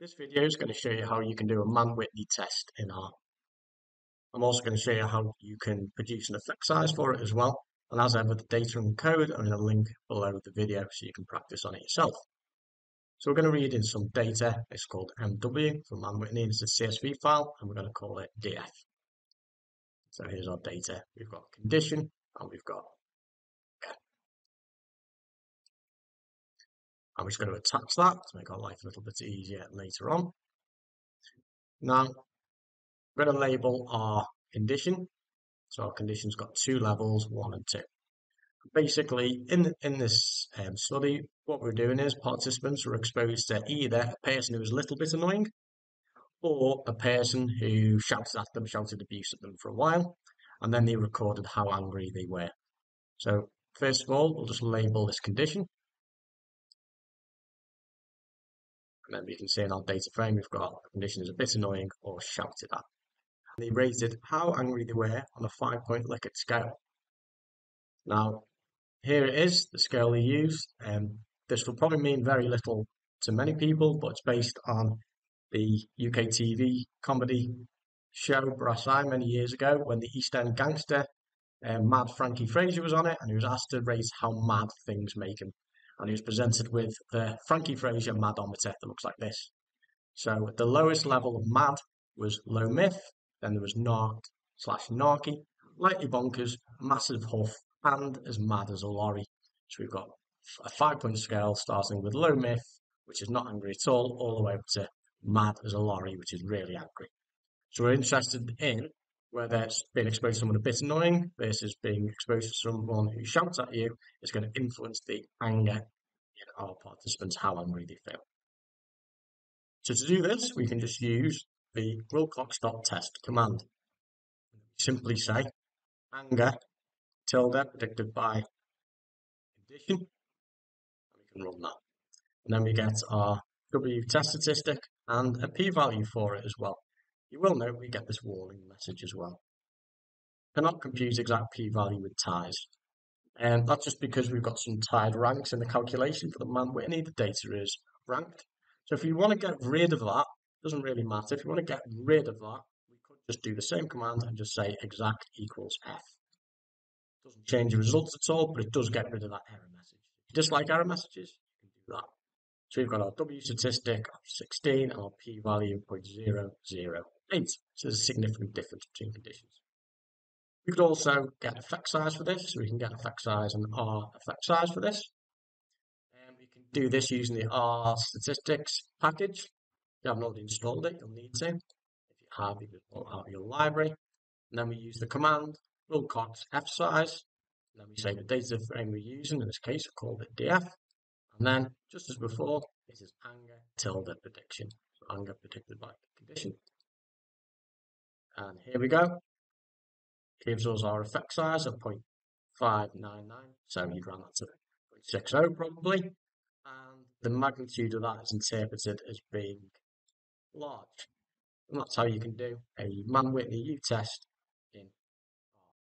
This video is going to show you how you can do a Mann-Whitney test in R. I'm also going to show you how you can produce an effect size for it as well. And as ever, the data and code are in a link below the video so you can practice on it yourself. So we're going to read in some data. It's called MW for Mann-Whitney. It's a CSV file and we're going to call it DF. So here's our data. We've got condition and we've got I'm just going to attach that to make our life a little bit easier later on. Now, we're going to label our condition. So our condition's got two levels, one and two. Basically, in, in this um, study, what we're doing is participants were exposed to either a person who was a little bit annoying or a person who shouted at them, shouted abuse at them for a while, and then they recorded how angry they were. So first of all, we'll just label this condition. Then we can see in our data frame, we've got the condition is a bit annoying or shouted at. And they rated how angry they were on a five point Likert scale. Now, here it is, the scale they used. Um, this will probably mean very little to many people, but it's based on the UK TV comedy show Brass Eye many years ago when the East End gangster um, Mad Frankie Fraser was on it and he was asked to rate how mad things make him and he was presented with the Frankie Fraser Madometer that looks like this. So the lowest level of mad was low myth, then there was narked slash narky, lightly bonkers, massive huff, and as mad as a lorry. So we've got a five point scale starting with low myth, which is not angry at all, all the way up to mad as a lorry, which is really angry. So we're interested in whether that's being exposed to someone a bit annoying versus being exposed to someone who shouts at you is going to influence the anger in our participants, how angry they feel. So to do this, we can just use the wilcox.test command. Simply say anger tilde predicted by condition, and we can run that. And then we get our W test statistic and a p-value for it as well. You will note we get this warning message as well. Cannot compute exact p-value with ties. And that's just because we've got some tied ranks in the calculation for the Mann Whitney, the data is ranked. So if you want to get rid of that, doesn't really matter. If you want to get rid of that, we could just do the same command and just say exact equals f. Doesn't change the results at all, but it does get rid of that error message. If you dislike error messages, you can do that. So we've got our W statistic of 16 and our p-value 0.00 eight. So there's a significant mm-hmm. difference between conditions. We could also get effect size for this. So we can get effect size and R effect size for this. And we can do this using the rstatix package. If you haven't already installed it, you'll need to. If you have, you will have your library. And then we use the command wilcox_effsize. And then we say the data frame we're using. In this case, we called it DF. And then, just as before, this is anger tilde prediction. So anger predicted by condition. And here we go. Gives us our effect size of 0.599. So you'd run that to 0.60 probably. And the magnitude of that is interpreted as being large. And that's how you can do a Mann-Whitney U-test